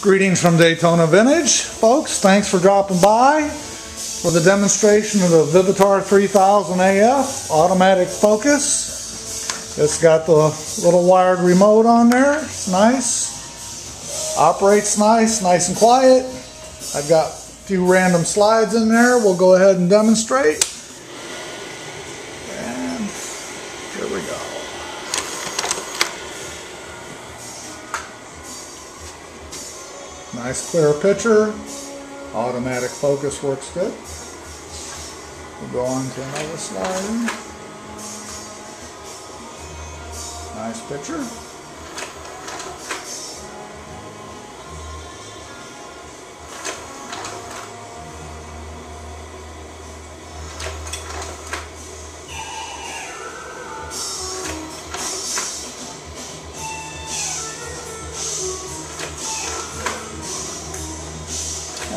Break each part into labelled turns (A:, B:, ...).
A: Greetings from Daytona Vintage, folks. Thanks for dropping by for the demonstration of the Vivitar 3000 AF automatic focus. It's got the little wired remote on there. It's nice. Operates nice, nice and quiet. I've got a few random slides in there. We'll go ahead and demonstrate. And here we go. Nice clear picture. Automatic focus works good. We'll go on to another slide. Nice picture.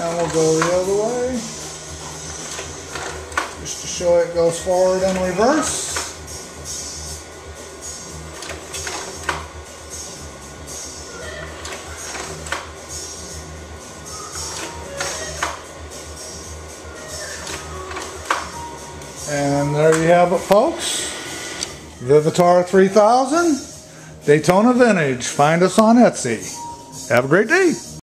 A: And we'll go the other way. Just to show it goes forward and reverse. And there you have it, folks. Vivitar 3000, Daytona Vintage. Find us on Etsy. Have a great day.